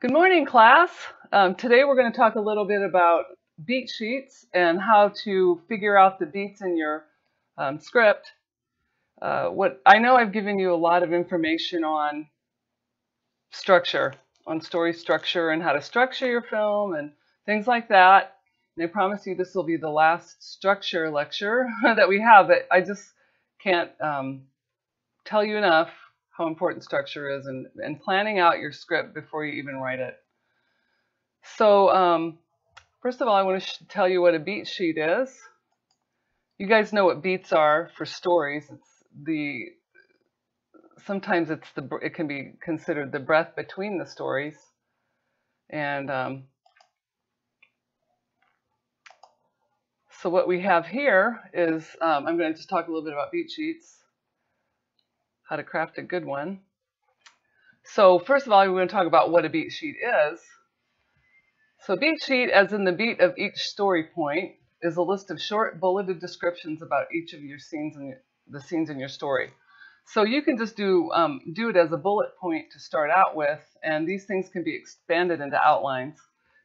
Good morning, class. Um, today we're going to talk a little bit about beat sheets and how to figure out the beats in your um, script. Uh, what I know I've given you a lot of information on structure, on story structure and how to structure your film and things like that. And I promise you this will be the last structure lecture that we have. But I just can't um, tell you enough how important structure is and, and planning out your script before you even write it. So um, first of all, I want to tell you what a beat sheet is. You guys know what beats are for stories. It's the sometimes it's the it can be considered the breath between the stories, and um, so what we have here is um, I'm going to just talk a little bit about beat sheets how to craft a good one. So first of all, we're going to talk about what a beat sheet is. So beat sheet, as in the beat of each story point, is a list of short bulleted descriptions about each of your scenes and the scenes in your story. So you can just do um, do it as a bullet point to start out with, and these things can be expanded into outlines.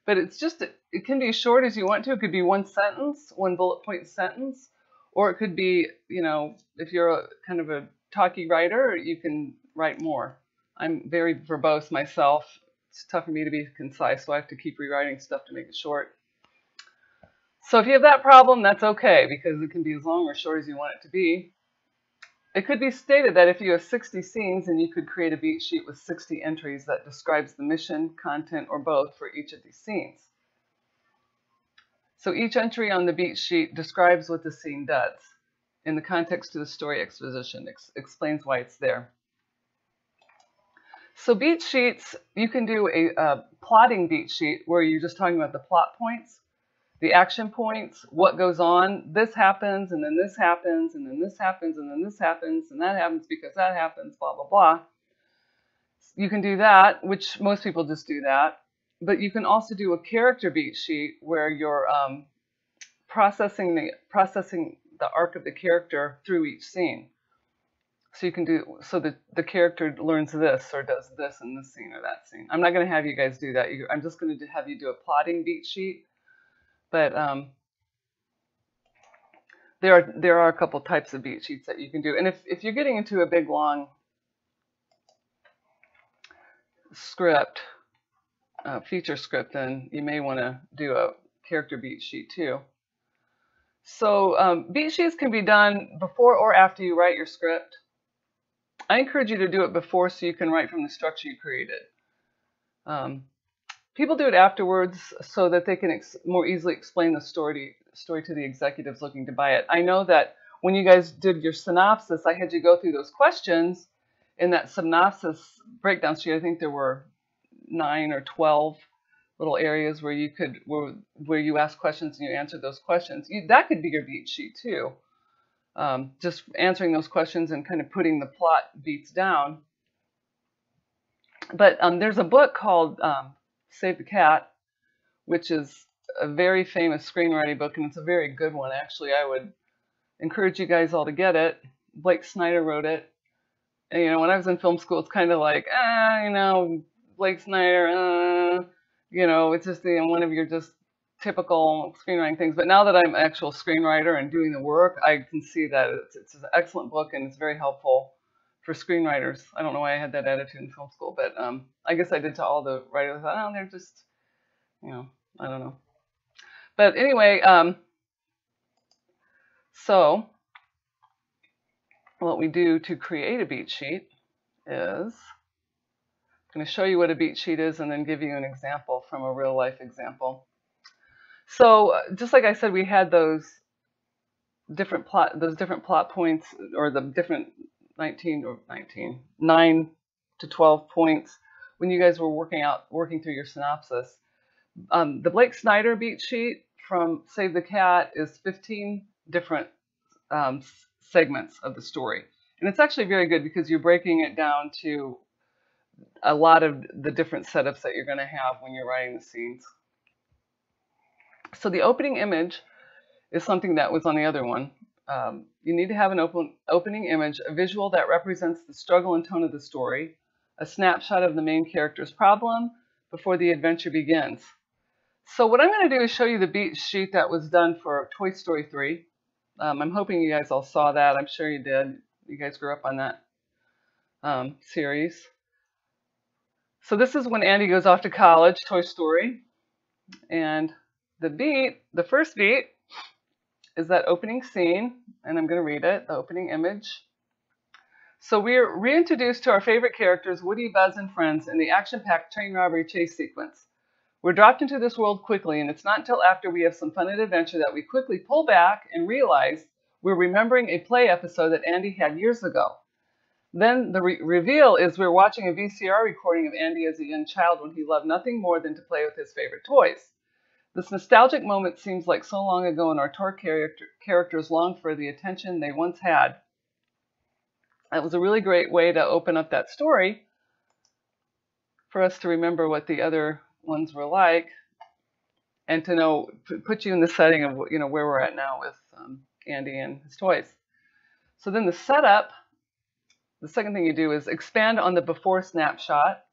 But it's just it can be as short as you want to. It could be one sentence, one bullet point sentence, or it could be you know if you're a, kind of a talky writer, you can write more. I'm very verbose myself. It's tough for me to be concise, so I have to keep rewriting stuff to make it short. So if you have that problem, that's okay, because it can be as long or short as you want it to be. It could be stated that if you have 60 scenes, and you could create a beat sheet with 60 entries that describes the mission, content, or both for each of these scenes. So each entry on the beat sheet describes what the scene does in the context of the story exposition, ex explains why it's there. So beat sheets, you can do a, a, plotting beat sheet where you're just talking about the plot points, the action points, what goes on, this happens, and then this happens, and then this happens, and then this happens, and that happens because that happens, blah, blah, blah. You can do that, which most people just do that. But you can also do a character beat sheet where you're um, processing the processing the arc of the character through each scene. So you can do so that the character learns this or does this in this scene or that scene. I'm not going to have you guys do that. I'm just going to have you do a plotting beat sheet. But um, there are there are a couple types of beat sheets that you can do. And if if you're getting into a big long script, uh, feature script, then you may want to do a character beat sheet too. So um, beat sheets can be done before or after you write your script. I encourage you to do it before so you can write from the structure you created. Um, people do it afterwards so that they can more easily explain the story, story to the executives looking to buy it. I know that when you guys did your synopsis, I had you go through those questions in that synopsis breakdown sheet. I think there were nine or 12 little areas where you could where, where you ask questions and you answer those questions. You, that could be your beat sheet too. Um, just answering those questions and kind of putting the plot beats down. But um, there's a book called um, Save the Cat, which is a very famous screenwriting book, and it's a very good one. Actually, I would encourage you guys all to get it. Blake Snyder wrote it. And, you know, when I was in film school, it's kind of like, ah, you know, Blake Snyder, uh, you know, it's just the, one of your just typical screenwriting things. But now that I'm an actual screenwriter and doing the work, I can see that it's, it's an excellent book and it's very helpful for screenwriters. I don't know why I had that attitude in film school, but um, I guess I did to all the writers. I thought, oh, they're just, you know, I don't know. But anyway, um, so what we do to create a beat sheet is going to show you what a beat sheet is and then give you an example from a real life example. So uh, just like I said, we had those different plot, those different plot points or the different 19 or 19, 9 to 12 points when you guys were working out, working through your synopsis. Um, the Blake Snyder beat sheet from Save the Cat is 15 different um, segments of the story. And it's actually very good because you're breaking it down to a lot of the different setups that you're going to have when you're writing the scenes. So the opening image is something that was on the other one. Um, you need to have an open, opening image, a visual that represents the struggle and tone of the story, a snapshot of the main character's problem, before the adventure begins. So what I'm going to do is show you the beat sheet that was done for Toy Story 3. Um, I'm hoping you guys all saw that. I'm sure you did. You guys grew up on that um, series. So this is when Andy goes off to college, Toy Story. And the beat, the first beat, is that opening scene. And I'm going to read it, the opening image. So we're reintroduced to our favorite characters, Woody, Buzz, and friends, in the action-packed train robbery chase sequence. We're dropped into this world quickly, and it's not until after we have some fun and adventure that we quickly pull back and realize we're remembering a play episode that Andy had years ago. Then the re reveal is we're watching a VCR recording of Andy as a young child when he loved nothing more than to play with his favorite toys. This nostalgic moment seems like so long ago, and our tour character characters long for the attention they once had. That was a really great way to open up that story for us to remember what the other ones were like, and to know put you in the setting of you know where we're at now with um, Andy and his toys. So then the setup, the second thing you do is expand on the before snapshot,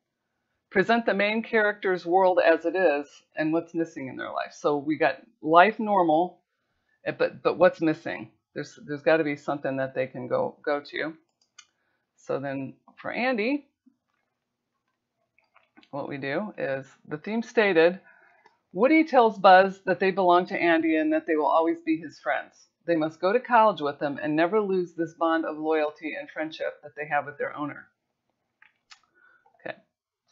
present the main character's world as it is, and what's missing in their life. So we got life normal, eh, but but what's missing? There's there's got to be something that they can go go to. So then for Andy, what we do is the theme stated Woody tells Buzz that they belong to Andy and that they will always be his friends. They must go to college with him and never lose this bond of loyalty and friendship that they have with their owner. Okay,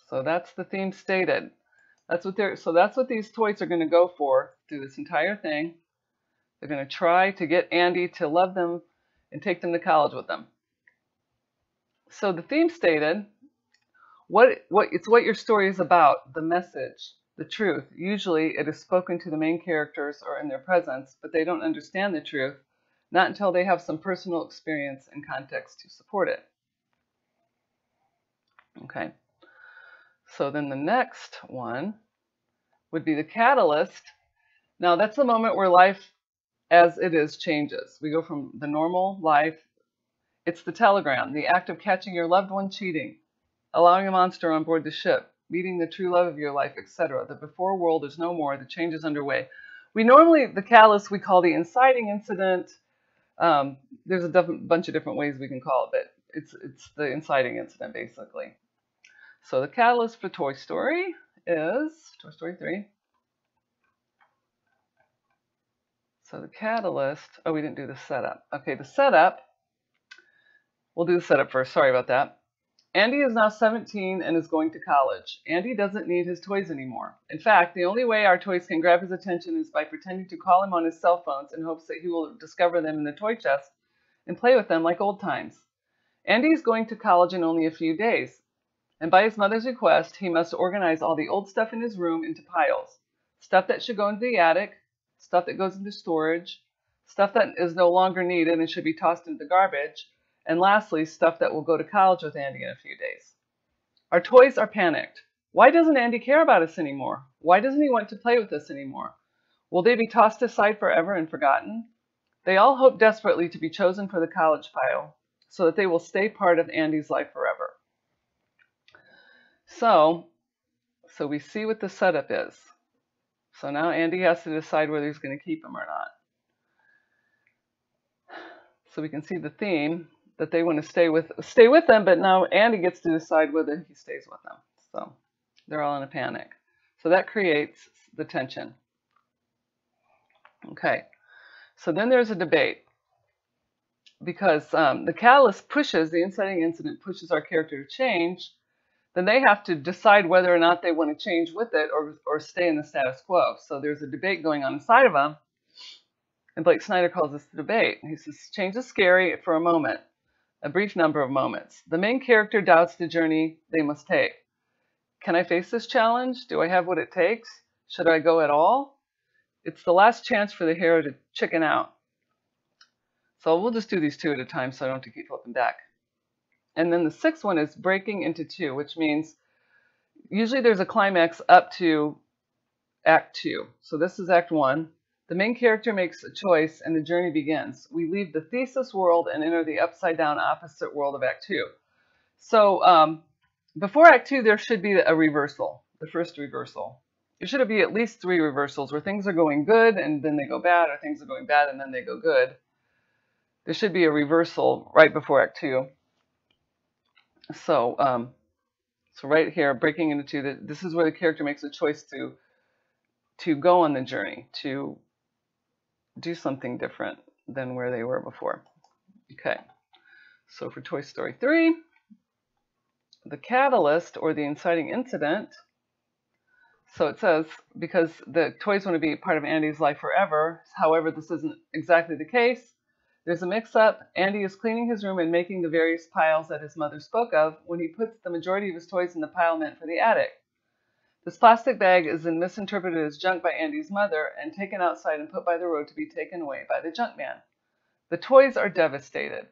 so that's the theme stated. That's what they're so that's what these toys are going to go for through this entire thing. They're going to try to get Andy to love them and take them to college with them. So the theme stated what what it's what your story is about, the message, the truth. Usually it is spoken to the main characters or in their presence, but they don't understand the truth, not until they have some personal experience and context to support it. Okay. So then the next one would be the catalyst. Now that's the moment where life as it is changes. We go from the normal life, it's the telegram, the act of catching your loved one cheating, allowing a monster on board the ship, meeting the true love of your life, etc. The before world is no more, the change is underway. We normally, the catalyst we call the inciting incident. Um, there's a bunch of different ways we can call it, but it's, it's the inciting incident basically. So the catalyst for Toy Story is Toy Story 3. So the catalyst, oh, we didn't do the setup. Okay, the setup, we'll do the setup first. Sorry about that. Andy is now 17 and is going to college. Andy doesn't need his toys anymore. In fact, the only way our toys can grab his attention is by pretending to call him on his cell phones in hopes that he will discover them in the toy chest and play with them like old times. Andy is going to college in only a few days, and by his mother's request, he must organize all the old stuff in his room into piles. Stuff that should go into the attic, stuff that goes into storage, stuff that is no longer needed and should be tossed into the garbage, and lastly, stuff that will go to college with Andy in a few days. Our toys are panicked. Why doesn't Andy care about us anymore? Why doesn't he want to play with us anymore? Will they be tossed aside forever and forgotten? They all hope desperately to be chosen for the college pile so that they will stay part of Andy's life forever. So, so we see what the setup is. So now Andy has to decide whether he's going to keep him or not. So we can see the theme that they want to stay with stay with them, but now Andy gets to decide whether he stays with them. So they're all in a panic. So that creates the tension. Okay, so then there's a debate because um, the catalyst pushes, the inciting incident pushes our character to change, then they have to decide whether or not they want to change with it or, or stay in the status quo. So there's a debate going on inside of them. And Blake Snyder calls this the debate. He says, change is scary for a moment a brief number of moments. The main character doubts the journey they must take. Can I face this challenge? Do I have what it takes? Should I go at all? It's the last chance for the hero to chicken out. So we'll just do these two at a time so I don't have to keep flipping back. And then the sixth one is breaking into two, which means usually there's a climax up to Act 2. So this is Act 1. The main character makes a choice and the journey begins. We leave the thesis world and enter the upside down opposite world of Act 2. So um, before Act 2, there should be a reversal. the first reversal. There should be at least three reversals where things are going good and then they go bad, or things are going bad and then they go good. There should be a reversal right before Act Two. So, um, so right here, breaking into two, this is where the character makes a choice to to go on the journey, to do something different than where they were before. Okay, so for Toy Story 3, the catalyst or the inciting incident so it says, because the toys want to be part of Andy's life forever, however, this isn't exactly the case. There's a mix up. Andy is cleaning his room and making the various piles that his mother spoke of when he puts the majority of his toys in the pile meant for the attic. This plastic bag is then misinterpreted as junk by Andy's mother and taken outside and put by the road to be taken away by the junk man. The toys are devastated,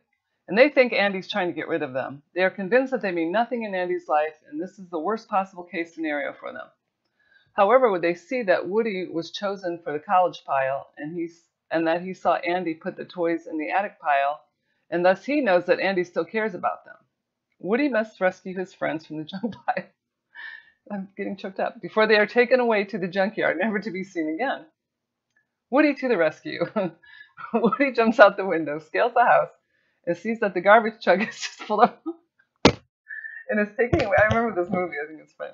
and they think Andy's trying to get rid of them. They are convinced that they mean nothing in Andy's life, and this is the worst possible case scenario for them. However, when they see that Woody was chosen for the college pile and he's and that he saw Andy put the toys in the attic pile, and thus he knows that Andy still cares about them. Woody must rescue his friends from the junk pile. I'm getting choked up. Before they are taken away to the junkyard, never to be seen again. Woody to the rescue. Woody jumps out the window, scales the house, and sees that the garbage truck is just full of and is taking away. I remember this movie. I think it's funny.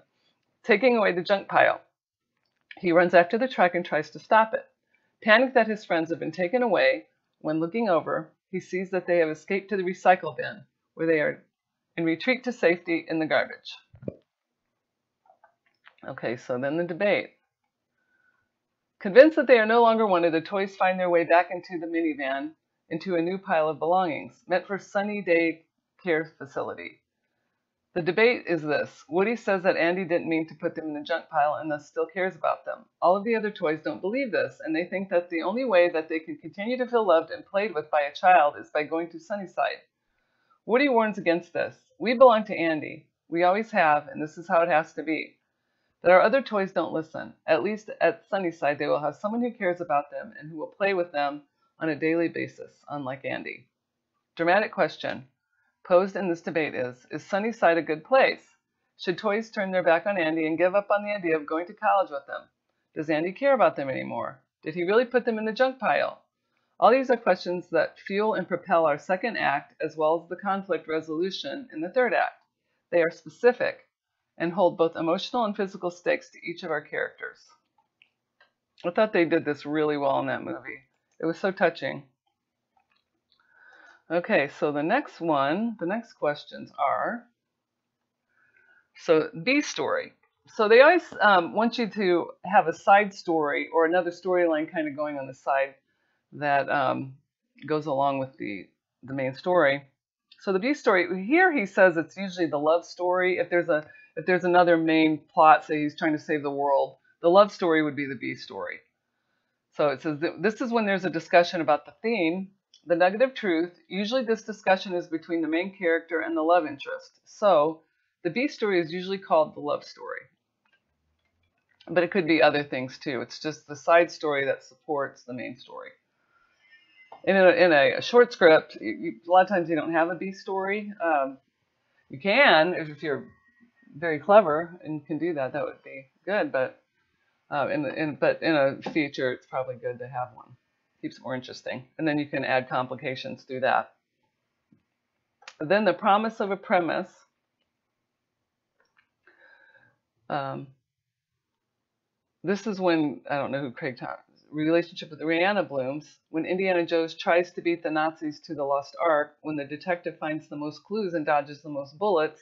Taking away the junk pile. He runs after the truck and tries to stop it. Panicked that his friends have been taken away, when looking over, he sees that they have escaped to the recycle bin, where they are in retreat to safety in the garbage. Okay, so then the debate. Convinced that they are no longer wanted, the toys find their way back into the minivan, into a new pile of belongings, meant for sunny day care facility. The debate is this. Woody says that Andy didn't mean to put them in the junk pile and thus still cares about them. All of the other toys don't believe this, and they think that the only way that they can continue to feel loved and played with by a child is by going to Sunnyside. Woody warns against this. We belong to Andy. We always have, and this is how it has to be. That our other toys don't listen. At least at Sunnyside, they will have someone who cares about them and who will play with them on a daily basis, unlike Andy. Dramatic question posed in this debate is Is Sunnyside a good place? Should toys turn their back on Andy and give up on the idea of going to college with them? Does Andy care about them anymore? Did he really put them in the junk pile? All these are questions that fuel and propel our second act as well as the conflict resolution in the third act. They are specific and hold both emotional and physical stakes to each of our characters. I thought they did this really well in that movie. It was so touching. Okay, so the next one, the next questions are, so B story. So they always um, want you to have a side story or another storyline kind of going on the side that um, goes along with the, the main story. So the B story, here he says it's usually the love story. If there's a if there's another main plot, say he's trying to save the world, the love story would be the B story. So it says this is when there's a discussion about the theme the negative truth, usually this discussion is between the main character and the love interest. So, the B story is usually called the love story. But it could be other things too. It's just the side story that supports the main story. In a, in a, short script, you, a lot of times you don't have a B story. Um, you can, if, you're very clever and can do that, that would be good. But uh, in, in, but in a feature, it's probably good to have one keeps it more interesting. And then you can add complications through that. Then the promise of a premise. Um, this is when, I don't know who Craig Thomas, relationship with Rihanna blooms, when Indiana Jones tries to beat the Nazis to the Lost Ark, when the detective finds the most clues and dodges the most bullets,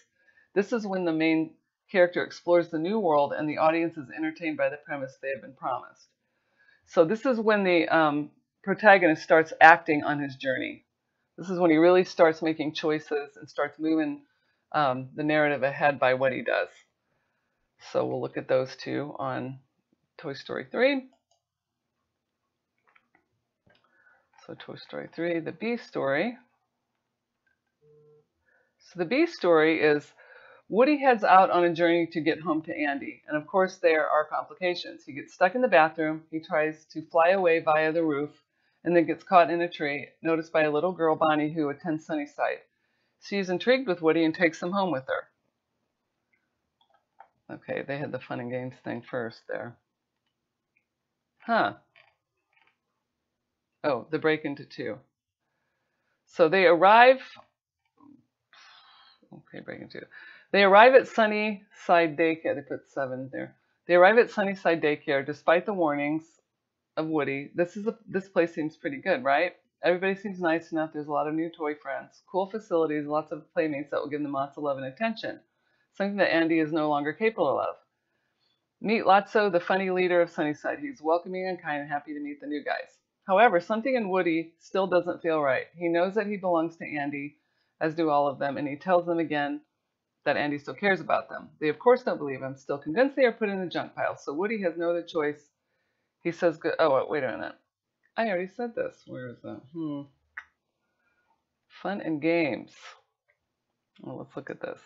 this is when the main character explores the new world and the audience is entertained by the premise they have been promised. So this is when the um, protagonist starts acting on his journey. This is when he really starts making choices and starts moving um, the narrative ahead by what he does. So we'll look at those two on Toy Story 3. So Toy Story 3, the B story. So the B story is Woody heads out on a journey to get home to Andy. And of course, there are complications. He gets stuck in the bathroom. He tries to fly away via the roof and then gets caught in a tree, noticed by a little girl, Bonnie, who attends Sunnyside. She is intrigued with Woody and takes him home with her. Okay, they had the fun and games thing first there. Huh. Oh, the break into two. So they arrive. Okay, break into. They arrive at Sunnyside Daycare. They put seven there. They arrive at Sunnyside Daycare despite the warnings of Woody. This is a, this place seems pretty good, right? Everybody seems nice enough. There's a lot of new toy friends, cool facilities, lots of playmates that will give them lots of love and attention. Something that Andy is no longer capable of. Meet Lotso, the funny leader of Sunnyside. He's welcoming and kind and happy to meet the new guys. However, something in Woody still doesn't feel right. He knows that he belongs to Andy, as do all of them, and he tells them again that Andy still cares about them. They, of course, don't believe him, still convinced they are put in the junk pile. So Woody has no other choice. He says, good. Oh, wait a minute. I already said this. Where is that? Hmm. Fun and games. Well, let's look at this.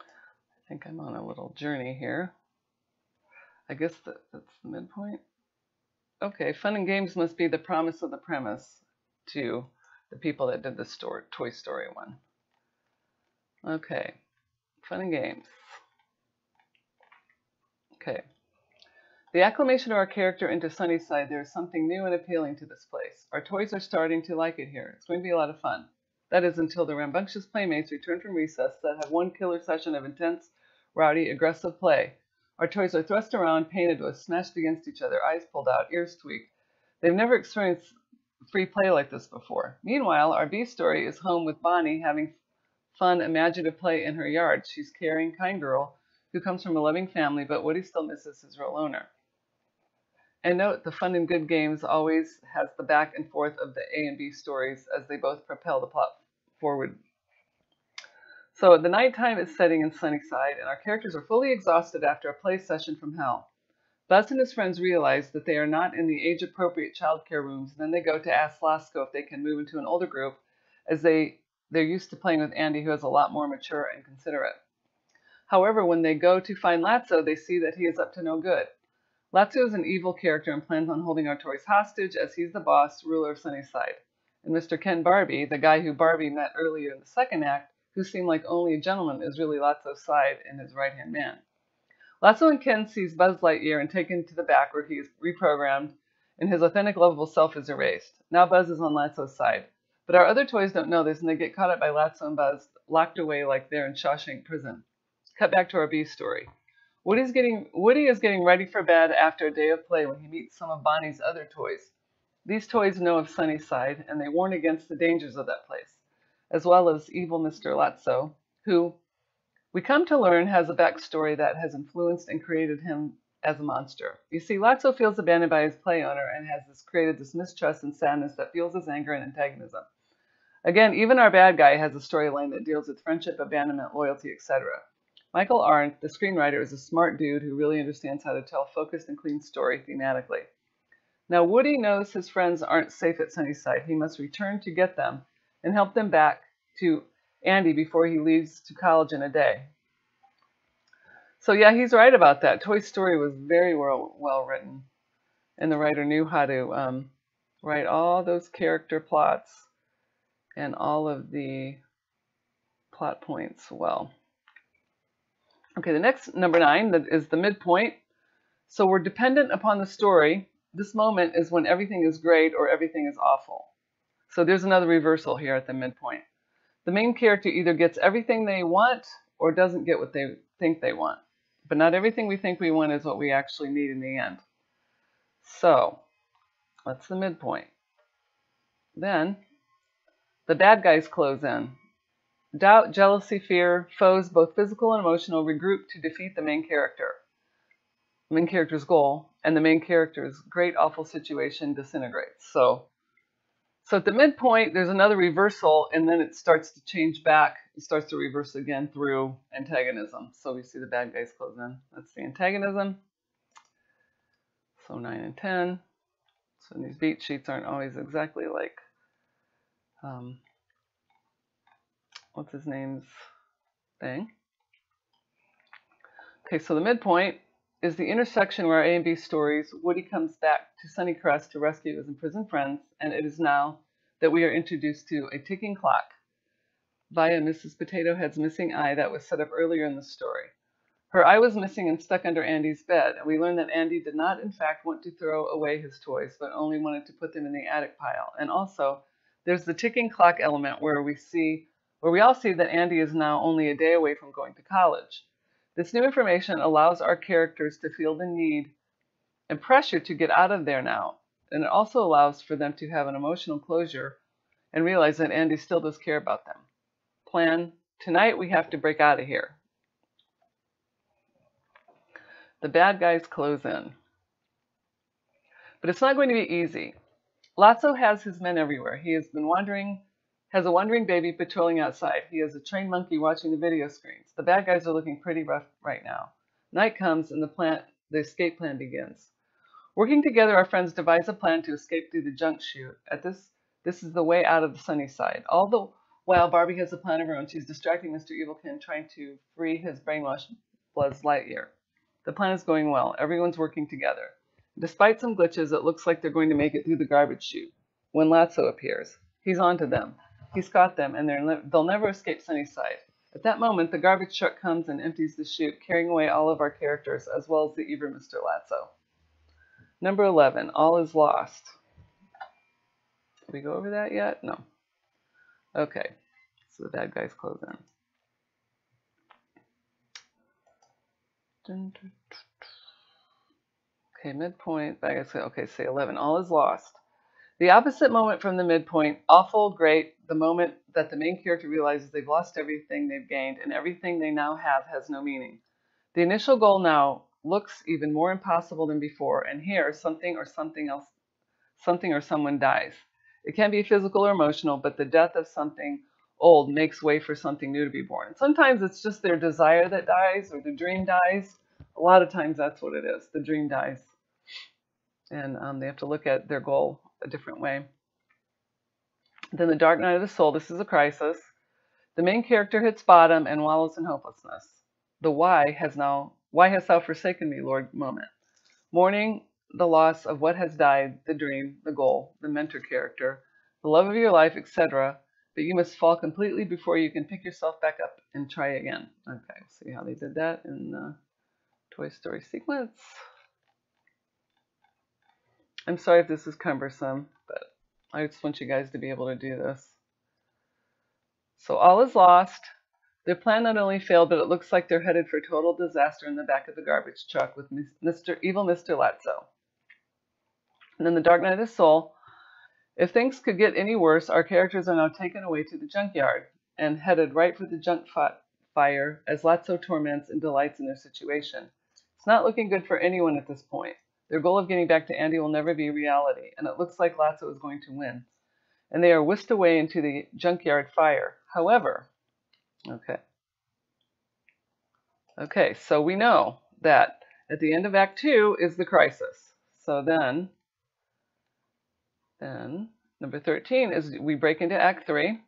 I think I'm on a little journey here. I guess that, that's the midpoint. Okay, fun and games must be the promise of the premise to the people that did the story, Toy Story one. Okay, fun and games. Okay. The acclimation of our character into Sunnyside, there is something new and appealing to this place. Our toys are starting to like it here. It's going to be a lot of fun. That is until the rambunctious playmates return from recess that have one killer session of intense, rowdy, aggressive play. Our toys are thrust around, painted with, smashed against each other, eyes pulled out, ears tweaked. They've never experienced free play like this before. Meanwhile, our B story is home with Bonnie having fun, imaginative play in her yard. She's caring, kind girl who comes from a loving family, but Woody still misses his real owner. And note, the fun and good games always has the back and forth of the A and B stories as they both propel the plot forward so the nighttime is setting in Sunnyside, and our characters are fully exhausted after a play session from hell. Buzz and his friends realize that they are not in the age-appropriate childcare rooms. And then they go to ask Lotso if they can move into an older group, as they they're used to playing with Andy, who is a lot more mature and considerate. However, when they go to find Lotso, they see that he is up to no good. Lotso is an evil character and plans on holding toys hostage, as he's the boss, ruler of Sunnyside. And Mr. Ken Barbie, the guy who Barbie met earlier in the second act, who seemed like only a gentleman, is really Lotso's side and his right hand man. Lotso and Ken sees Buzz Lightyear and taken to the back where he is reprogrammed and his authentic lovable self is erased. Now Buzz is on Lotso's side. But our other toys don't know this and they get caught up by Lotso and Buzz, locked away like they're in Shawshank prison. Cut back to our B story. Woody's getting, Woody is getting ready for bed after a day of play when he meets some of Bonnie's other toys. These toys know of Sunnyside and they warn against the dangers of that place as well as evil Mr. Lotso, who we come to learn has a backstory that has influenced and created him as a monster. You see, Lotso feels abandoned by his play owner and has this created this mistrust and sadness that fuels his anger and antagonism. Again, even our bad guy has a storyline that deals with friendship, abandonment, loyalty, etc. Michael Arndt, the screenwriter, is a smart dude who really understands how to tell focused and clean story thematically. Now, Woody knows his friends aren't safe at Sunnyside. He must return to get them and help them back to Andy before he leaves to college in a day. So yeah, he's right about that. Toy Story was very well well written, and the writer knew how to um, write all those character plots and all of the plot points well. Okay, the next number nine is the midpoint. So we're dependent upon the story. This moment is when everything is great or everything is awful. So there's another reversal here at the midpoint. The main character either gets everything they want or doesn't get what they think they want. But not everything we think we want is what we actually need in the end. So, that's the midpoint. Then, the bad guys close in. Doubt, jealousy, fear, foes, both physical and emotional, regroup to defeat the main character. The main character's goal, and the main character's great awful situation disintegrates. So, so at the midpoint, there's another reversal, and then it starts to change back. It starts to reverse again through antagonism. So we see the bad guys close in. That's the antagonism. So 9 and 10. So these beat sheets aren't always exactly like, um, what's his name's thing. Okay, so the midpoint is the intersection where A and B stories, Woody comes back to Sunnycrest to rescue his imprisoned friends, and it is now that we are introduced to a ticking clock. via Mrs. Potato Head's missing eye that was set up earlier in the story. Her eye was missing and stuck under Andy's bed, and we learned that Andy did not, in fact, want to throw away his toys, but only wanted to put them in the attic pile. And also, there's the ticking clock element where we see, where we all see that Andy is now only a day away from going to college. This new information allows our characters to feel the need and pressure to get out of there now, and it also allows for them to have an emotional closure and realize that Andy still does care about them. Plan tonight we have to break out of here. The bad guys close in. But it's not going to be easy. Lotso has his men everywhere. He has been wandering, has a wandering baby patrolling outside. He has a trained monkey watching the video screens. The bad guys are looking pretty rough right now. Night comes and the plan, the escape plan begins. Working together, our friends devise a plan to escape through the junk chute. At this, this is the way out of the sunny side. All the while, Barbie has a plan of her own. She's distracting Mr. Evil Ken, trying to free his brainwashed Buzz Lightyear. The plan is going well. Everyone's working together. Despite some glitches, it looks like they're going to make it through the garbage chute. When Lotso appears, he's onto them. He's got them, and they'll never escape Sunnyside. At that moment, the garbage truck comes and empties the chute, carrying away all of our characters, as well as the evil Mr. Lotso. Number 11, All is Lost. Did we go over that yet? No. Okay, so the bad guys close in. Okay, midpoint, I guess, okay, say 11. All is lost. The opposite moment from the midpoint, awful, great, the moment that the main character realizes they've lost everything they've gained and everything they now have has no meaning. The initial goal now looks even more impossible than before, and here something or something else, something or someone dies. It can be physical or emotional, but the death of something old makes way for something new to be born. Sometimes it's just their desire that dies or the dream dies. A lot of times that's what it is. The dream dies. And um, they have to look at their goal a different way. Then the dark night of the soul. This is a crisis. The main character hits bottom and wallows in hopelessness. The why has now why hast thou forsaken me, Lord? Moment. Mourning the loss of what has died, the dream, the goal, the mentor character, the love of your life, etc. But you must fall completely before you can pick yourself back up and try again. Okay, see how they did that in the Toy Story sequence. I'm sorry if this is cumbersome, but I just want you guys to be able to do this. So all is lost. Their plan not only failed, but it looks like they're headed for total disaster in the back of the garbage truck with Mr. Evil Mr. Lotso. And then the Dark Night of the Soul. If things could get any worse, our characters are now taken away to the junkyard and headed right for the junk fire as Lotso torments and delights in their situation. It's not looking good for anyone at this point. Their goal of getting back to Andy will never be reality, and it looks like Lotso is going to win. And they are whisked away into the junkyard fire. However, Okay. Okay, so we know that at the end of Act 2 is the crisis. So then, then number 13 is we break into Act 3.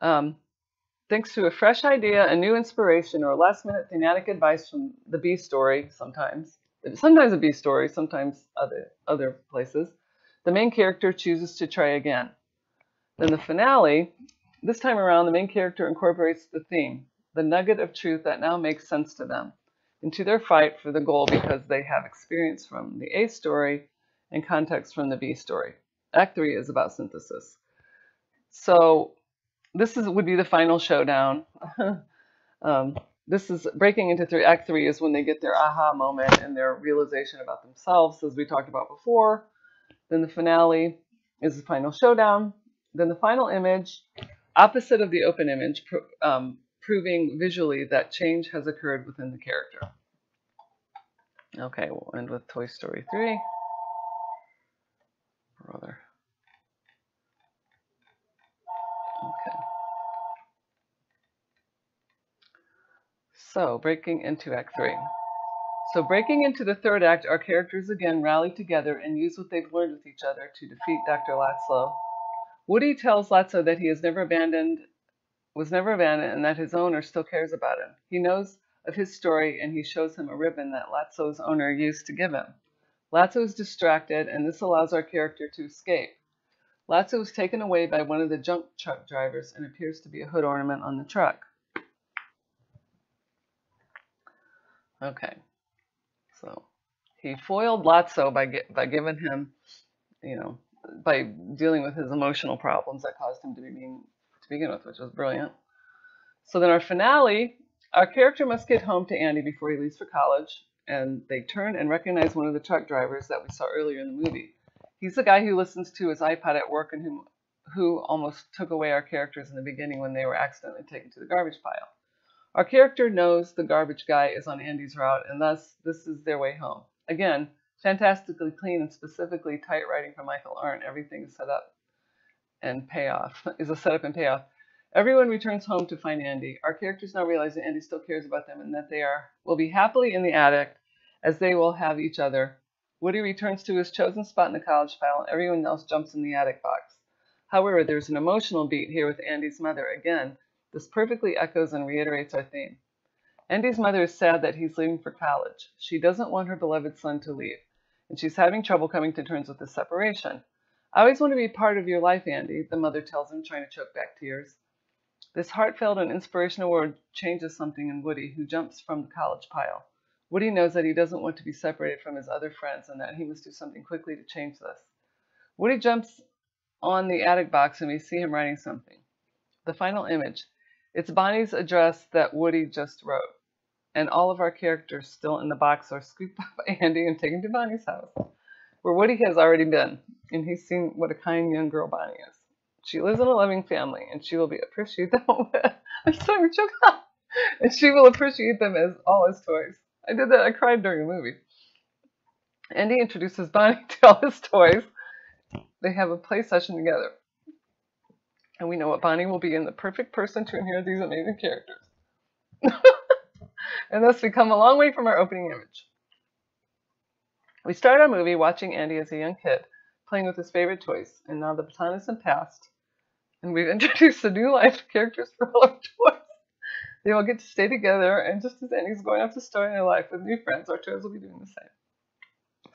Um, thanks to a fresh idea, a new inspiration, or last minute thematic advice from the B story sometimes, sometimes a B story, sometimes other, other places, the main character chooses to try again. Then the finale this time around, the main character incorporates the theme, the nugget of truth that now makes sense to them, into their fight for the goal because they have experience from the A story and context from the B story. Act 3 is about synthesis. So this is would be the final showdown. um, this is breaking into three. Act 3 is when they get their aha moment and their realization about themselves, as we talked about before. Then the finale is the final showdown. Then the final image opposite of the open image, um, proving visually that change has occurred within the character. Okay, we'll end with Toy Story 3. Brother. Okay. So, breaking into Act 3. So, breaking into the third act, our characters again rally together and use what they've learned with each other to defeat Dr. Lotso Woody tells Lotso that he has never abandoned, was never abandoned, and that his owner still cares about him. He knows of his story, and he shows him a ribbon that Lotso's owner used to give him. Lotso is distracted, and this allows our character to escape. Lotso was taken away by one of the junk truck drivers and appears to be a hood ornament on the truck. Okay, so he foiled Lotso by by giving him, you know, by dealing with his emotional problems that caused him to be mean to begin with, which was brilliant. So then our finale, our character must get home to Andy before he leaves for college, and they turn and recognize one of the truck drivers that we saw earlier in the movie. He's the guy who listens to his iPod at work and who, who almost took away our characters in the beginning when they were accidentally taken to the garbage pile. Our character knows the garbage guy is on Andy's route, and thus this is their way home. Again, fantastically clean and specifically tight writing from Michael Arndt. Everything is set up and payoff is a setup and payoff. Everyone returns home to find Andy. Our characters now realize that Andy still cares about them and that they are will be happily in the attic as they will have each other. Woody returns to his chosen spot in the college pile and everyone else jumps in the attic box. However, there's an emotional beat here with Andy's mother. Again, this perfectly echoes and reiterates our theme. Andy's mother is sad that he's leaving for college. She doesn't want her beloved son to leave, and she's having trouble coming to terms with the separation. I always want to be part of your life, Andy, the mother tells him, trying to choke back tears. This heartfelt and inspirational word changes something in Woody, who jumps from the college pile. Woody knows that he doesn't want to be separated from his other friends and that he must do something quickly to change this. Woody jumps on the attic box and we see him writing something. The final image. It's Bonnie's address that Woody just wrote. And all of our characters still in the box are scooped up by Andy and taken to Bonnie's house, where Woody has already been, and he's seen what a kind young girl Bonnie is. She lives in a loving family, and she will be appreciate. I'm to choke up. And she will appreciate them as all his toys. I did that. I cried during the movie. Andy introduces Bonnie to all his toys. They have a play session together. And we know what Bonnie will be in the perfect person to inherit these amazing characters. and thus we come a long way from our opening image. We start our movie watching Andy as a young kid, playing with his favorite toys, and now the baton has been passed, and we've introduced a new life to characters for all our toys. They all get to stay together, and just as Annie's going off to start a new life with new friends, our toys will be doing the same.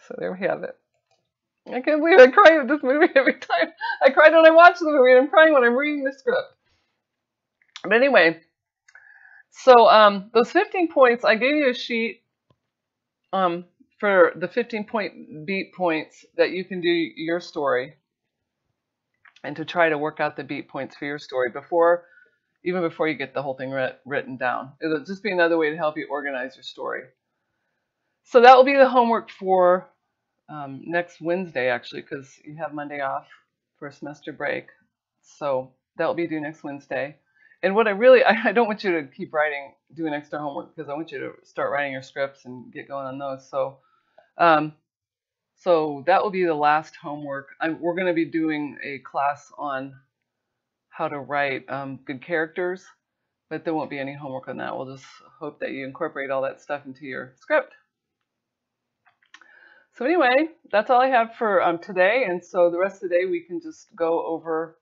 So there we have it. I can't believe I cry at this movie every time. I cried when I watched the movie, and I'm crying when I'm reading the script. But anyway, so um, those 15 points, I gave you a sheet um, for the 15 point beat points that you can do your story and to try to work out the beat points for your story before even before you get the whole thing writ written down. It'll just be another way to help you organize your story. So that will be the homework for um, next Wednesday, actually, because you have Monday off for a semester break. So that will be due next Wednesday. And what I really, I, I don't want you to keep writing, doing extra homework because I want you to start writing your scripts and get going on those. So, um, so that will be the last homework. I'm, we're going to be doing a class on how to write um, good characters, but there won't be any homework on that. We'll just hope that you incorporate all that stuff into your script. So anyway, that's all I have for um, today. And so the rest of the day we can just go over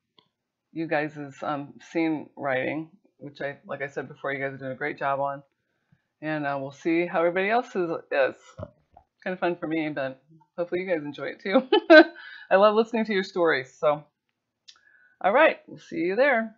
you guys' um, scene writing, which I, like I said before, you guys are doing a great job on. And uh, we'll see how everybody else is, is. Kind of fun for me, but hopefully you guys enjoy it too. I love listening to your stories. So, all right, we'll see you there.